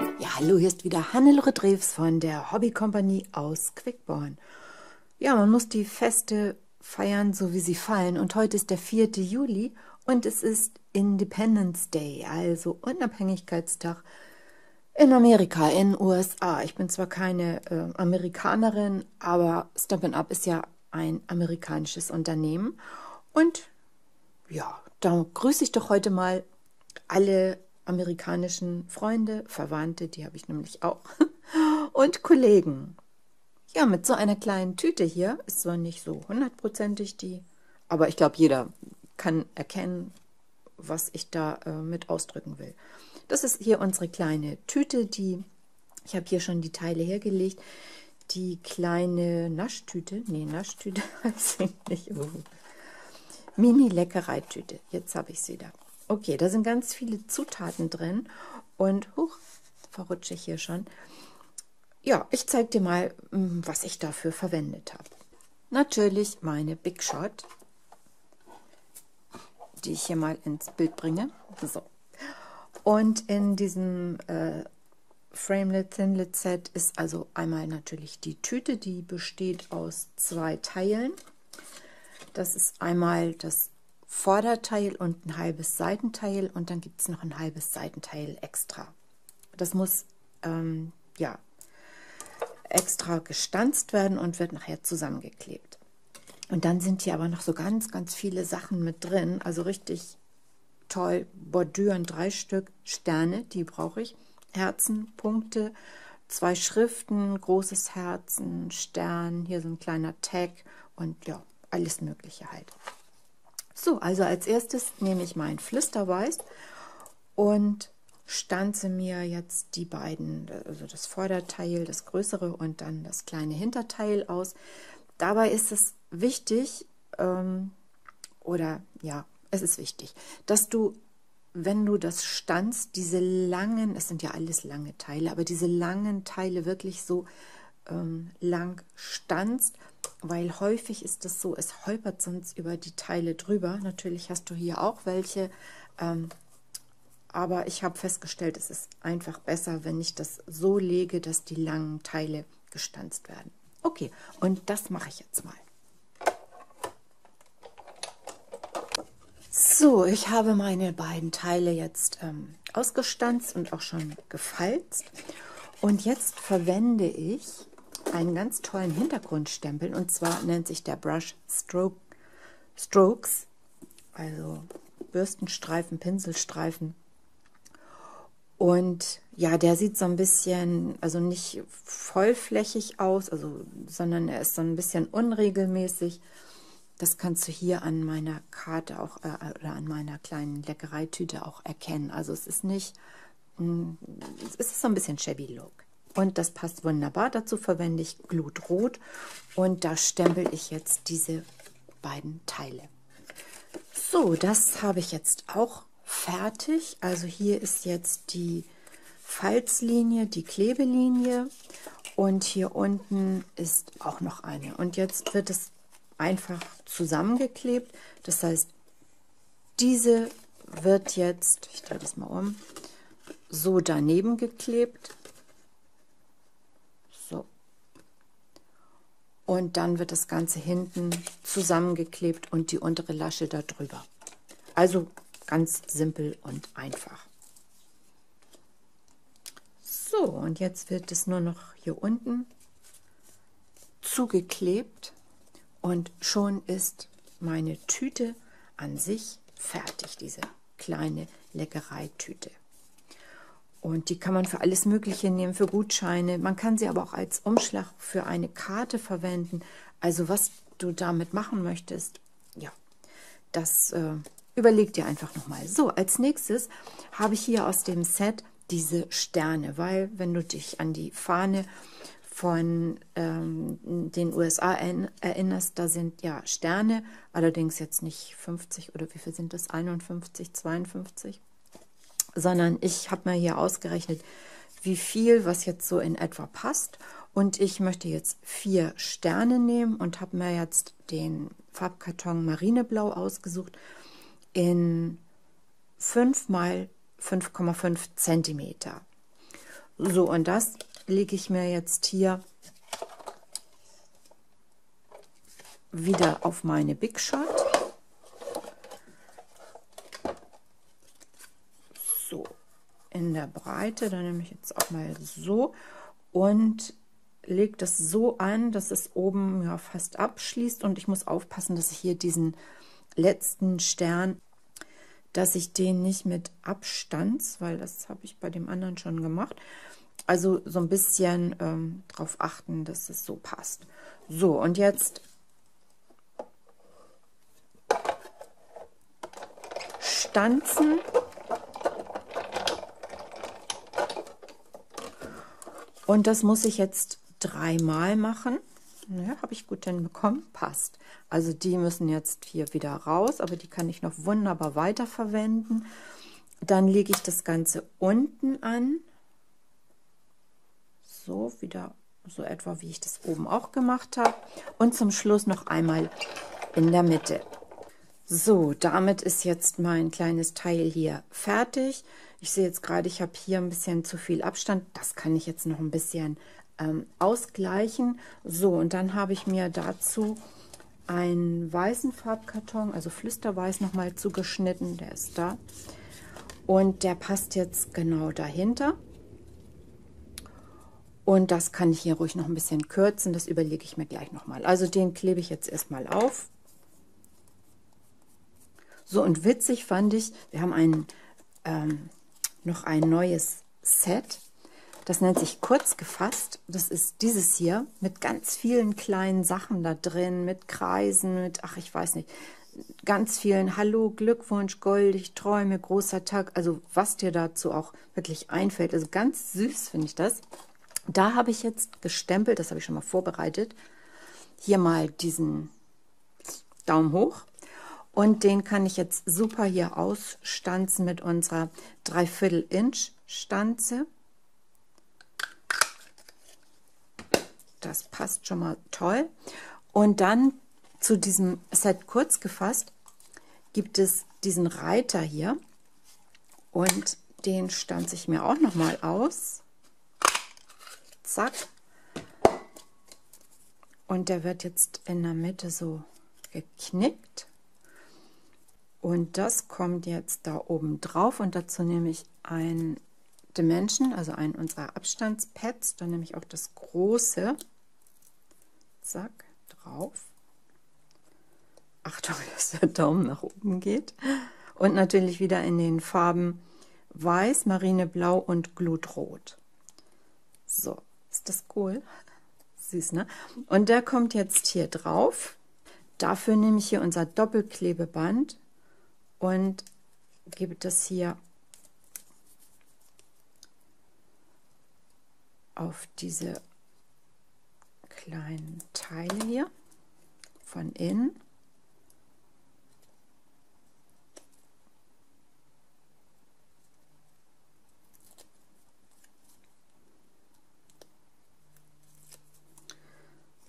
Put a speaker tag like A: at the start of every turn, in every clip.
A: Ja, hallo, hier ist wieder Hannelore Drews von der Hobbykompanie aus Quickborn. Ja, man muss die Feste feiern, so wie sie fallen. Und heute ist der 4. Juli und es ist Independence Day, also Unabhängigkeitstag in Amerika, in USA. Ich bin zwar keine äh, Amerikanerin, aber Stampin' Up ist ja ein amerikanisches Unternehmen. Und ja, da grüße ich doch heute mal alle amerikanischen Freunde, Verwandte, die habe ich nämlich auch, und Kollegen. Ja, mit so einer kleinen Tüte hier, ist zwar nicht so hundertprozentig die, aber ich glaube, jeder kann erkennen, was ich da äh, mit ausdrücken will. Das ist hier unsere kleine Tüte, die, ich habe hier schon die Teile hergelegt, die kleine Naschtüte, nee, Naschtüte weiß ich nicht. Mini-Leckereitüte, jetzt habe ich sie da. Okay, da sind ganz viele Zutaten drin und, huch, verrutsche ich hier schon. Ja, ich zeige dir mal, hm, was ich dafür verwendet habe. Natürlich meine Big Shot, die ich hier mal ins Bild bringe. So. Und in diesem äh, Framelit Thinlit Set ist also einmal natürlich die Tüte, die besteht aus zwei Teilen. Das ist einmal das Vorderteil und ein halbes Seitenteil und dann gibt es noch ein halbes Seitenteil extra. Das muss ähm, ja extra gestanzt werden und wird nachher zusammengeklebt. Und dann sind hier aber noch so ganz, ganz viele Sachen mit drin, also richtig toll. Bordüren, drei Stück, Sterne, die brauche ich, Herzen, Punkte, zwei Schriften, großes Herzen, Stern, hier so ein kleiner Tag und ja, alles Mögliche halt. So, also als erstes nehme ich mein Flüsterweiß und stanze mir jetzt die beiden, also das Vorderteil, das größere und dann das kleine Hinterteil aus. Dabei ist es wichtig, ähm, oder ja, es ist wichtig, dass du, wenn du das stanzt, diese langen, es sind ja alles lange Teile, aber diese langen Teile wirklich so ähm, lang stanzt weil häufig ist es so, es holpert sonst über die Teile drüber. Natürlich hast du hier auch welche, ähm, aber ich habe festgestellt, es ist einfach besser, wenn ich das so lege, dass die langen Teile gestanzt werden. Okay, und das mache ich jetzt mal. So, ich habe meine beiden Teile jetzt ähm, ausgestanzt und auch schon gefalzt. Und jetzt verwende ich einen ganz tollen Hintergrundstempel und zwar nennt sich der Brush Stroke, Strokes, also Bürstenstreifen, Pinselstreifen. Und ja, der sieht so ein bisschen, also nicht vollflächig aus, also, sondern er ist so ein bisschen unregelmäßig. Das kannst du hier an meiner Karte auch äh, oder an meiner kleinen Leckereitüte auch erkennen. Also es ist nicht, hm, es ist so ein bisschen shabby Look. Und das passt wunderbar. Dazu verwende ich Glutrot und da stempel ich jetzt diese beiden Teile. So, das habe ich jetzt auch fertig. Also hier ist jetzt die Falzlinie, die Klebelinie und hier unten ist auch noch eine. Und jetzt wird es einfach zusammengeklebt. Das heißt, diese wird jetzt, ich drehe das mal um, so daneben geklebt und dann wird das Ganze hinten zusammengeklebt und die untere Lasche darüber. Also ganz simpel und einfach. So, und jetzt wird es nur noch hier unten zugeklebt und schon ist meine Tüte an sich fertig, diese kleine Leckereitüte. Und die kann man für alles Mögliche nehmen, für Gutscheine. Man kann sie aber auch als Umschlag für eine Karte verwenden. Also was du damit machen möchtest, ja, das äh, überleg dir einfach nochmal. So, als nächstes habe ich hier aus dem Set diese Sterne, weil wenn du dich an die Fahne von ähm, den USA erinnerst, da sind ja Sterne, allerdings jetzt nicht 50 oder wie viel sind das? 51, 52? Sondern ich habe mir hier ausgerechnet, wie viel, was jetzt so in etwa passt. Und ich möchte jetzt vier Sterne nehmen und habe mir jetzt den Farbkarton Marineblau ausgesucht in 5 mal 5,5 Zentimeter. So, und das lege ich mir jetzt hier wieder auf meine Big Shot. So, in der Breite, dann nehme ich jetzt auch mal so und lege das so an, dass es oben ja fast abschließt und ich muss aufpassen, dass ich hier diesen letzten Stern, dass ich den nicht mit Abstands, weil das habe ich bei dem anderen schon gemacht, also so ein bisschen ähm, darauf achten, dass es so passt. So, und jetzt stanzen. Und das muss ich jetzt dreimal machen. Ja, habe ich gut hinbekommen, passt. Also die müssen jetzt hier wieder raus, aber die kann ich noch wunderbar weiterverwenden. Dann lege ich das Ganze unten an. So, wieder so etwa, wie ich das oben auch gemacht habe. Und zum Schluss noch einmal in der Mitte. So, damit ist jetzt mein kleines Teil hier fertig. Ich sehe jetzt gerade, ich habe hier ein bisschen zu viel Abstand. Das kann ich jetzt noch ein bisschen ähm, ausgleichen. So, und dann habe ich mir dazu einen weißen Farbkarton, also Flüsterweiß nochmal zugeschnitten. Der ist da. Und der passt jetzt genau dahinter. Und das kann ich hier ruhig noch ein bisschen kürzen. Das überlege ich mir gleich nochmal. Also den klebe ich jetzt erstmal auf. So, und witzig fand ich, wir haben ein, ähm, noch ein neues Set. Das nennt sich kurz gefasst. Das ist dieses hier mit ganz vielen kleinen Sachen da drin, mit Kreisen, mit, ach, ich weiß nicht, ganz vielen Hallo, Glückwunsch, goldig, Träume, großer Tag. Also was dir dazu auch wirklich einfällt. Also ganz süß finde ich das. Da habe ich jetzt gestempelt, das habe ich schon mal vorbereitet. Hier mal diesen Daumen hoch und den kann ich jetzt super hier ausstanzen mit unserer Dreiviertel Inch Stanze. Das passt schon mal toll. Und dann zu diesem Set kurz gefasst gibt es diesen Reiter hier. Und den stanze ich mir auch noch mal aus. Zack. Und der wird jetzt in der Mitte so geknickt. Und das kommt jetzt da oben drauf und dazu nehme ich ein Dimension, also einen unserer Abstandspads. Dann nehme ich auch das große. Zack, drauf. Achtung, dass der Daumen nach oben geht. Und natürlich wieder in den Farben Weiß, Marineblau und Glutrot. So, ist das cool? Süß, ne? Und der kommt jetzt hier drauf. Dafür nehme ich hier unser Doppelklebeband und gebe das hier auf diese kleinen Teile hier von innen.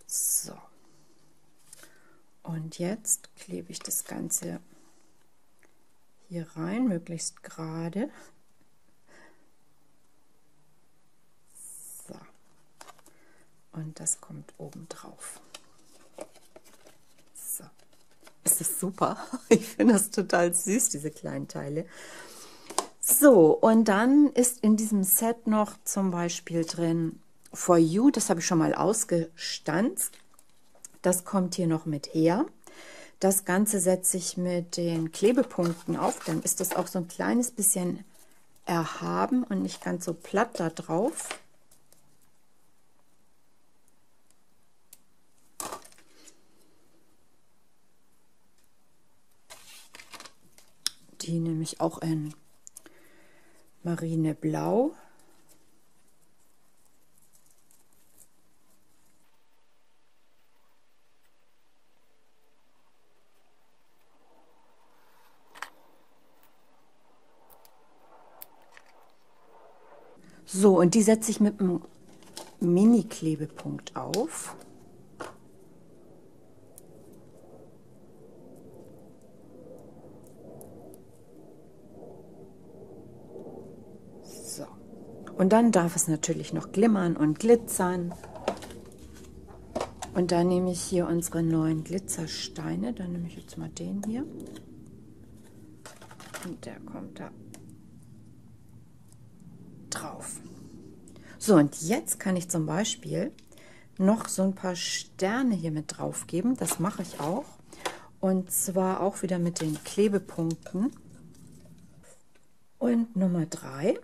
A: So. Und jetzt klebe ich das Ganze hier rein, möglichst gerade. So. Und das kommt oben drauf. So. Es ist super. Ich finde das total süß, diese kleinen Teile. So, und dann ist in diesem Set noch zum Beispiel drin For You, das habe ich schon mal ausgestanzt. Das kommt hier noch mit her. Das Ganze setze ich mit den Klebepunkten auf, dann ist das auch so ein kleines bisschen erhaben und nicht ganz so platt da drauf. Die nehme ich auch in Marineblau. So, und die setze ich mit einem Mini-Klebepunkt auf. So. Und dann darf es natürlich noch glimmern und glitzern. Und da nehme ich hier unsere neuen Glitzersteine. Dann nehme ich jetzt mal den hier. Und der kommt da drauf. So, und jetzt kann ich zum Beispiel noch so ein paar Sterne hier mit drauf geben. Das mache ich auch. Und zwar auch wieder mit den Klebepunkten. Und Nummer drei.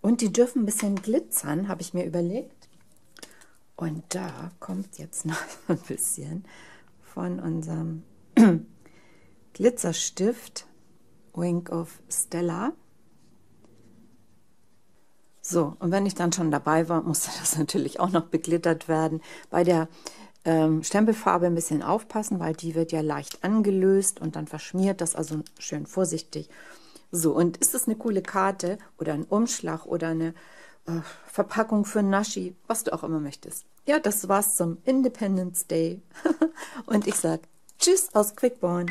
A: Und die dürfen ein bisschen glitzern, habe ich mir überlegt. Und da kommt jetzt noch ein bisschen von unserem Glitzerstift Wink of Stella. So, und wenn ich dann schon dabei war, musste das natürlich auch noch beglittert werden. Bei der ähm, Stempelfarbe ein bisschen aufpassen, weil die wird ja leicht angelöst und dann verschmiert das, also schön vorsichtig. So, und ist das eine coole Karte oder ein Umschlag oder eine äh, Verpackung für Naschi, was du auch immer möchtest. Ja, das war's zum Independence Day. und ich sag Tschüss aus Quickborn.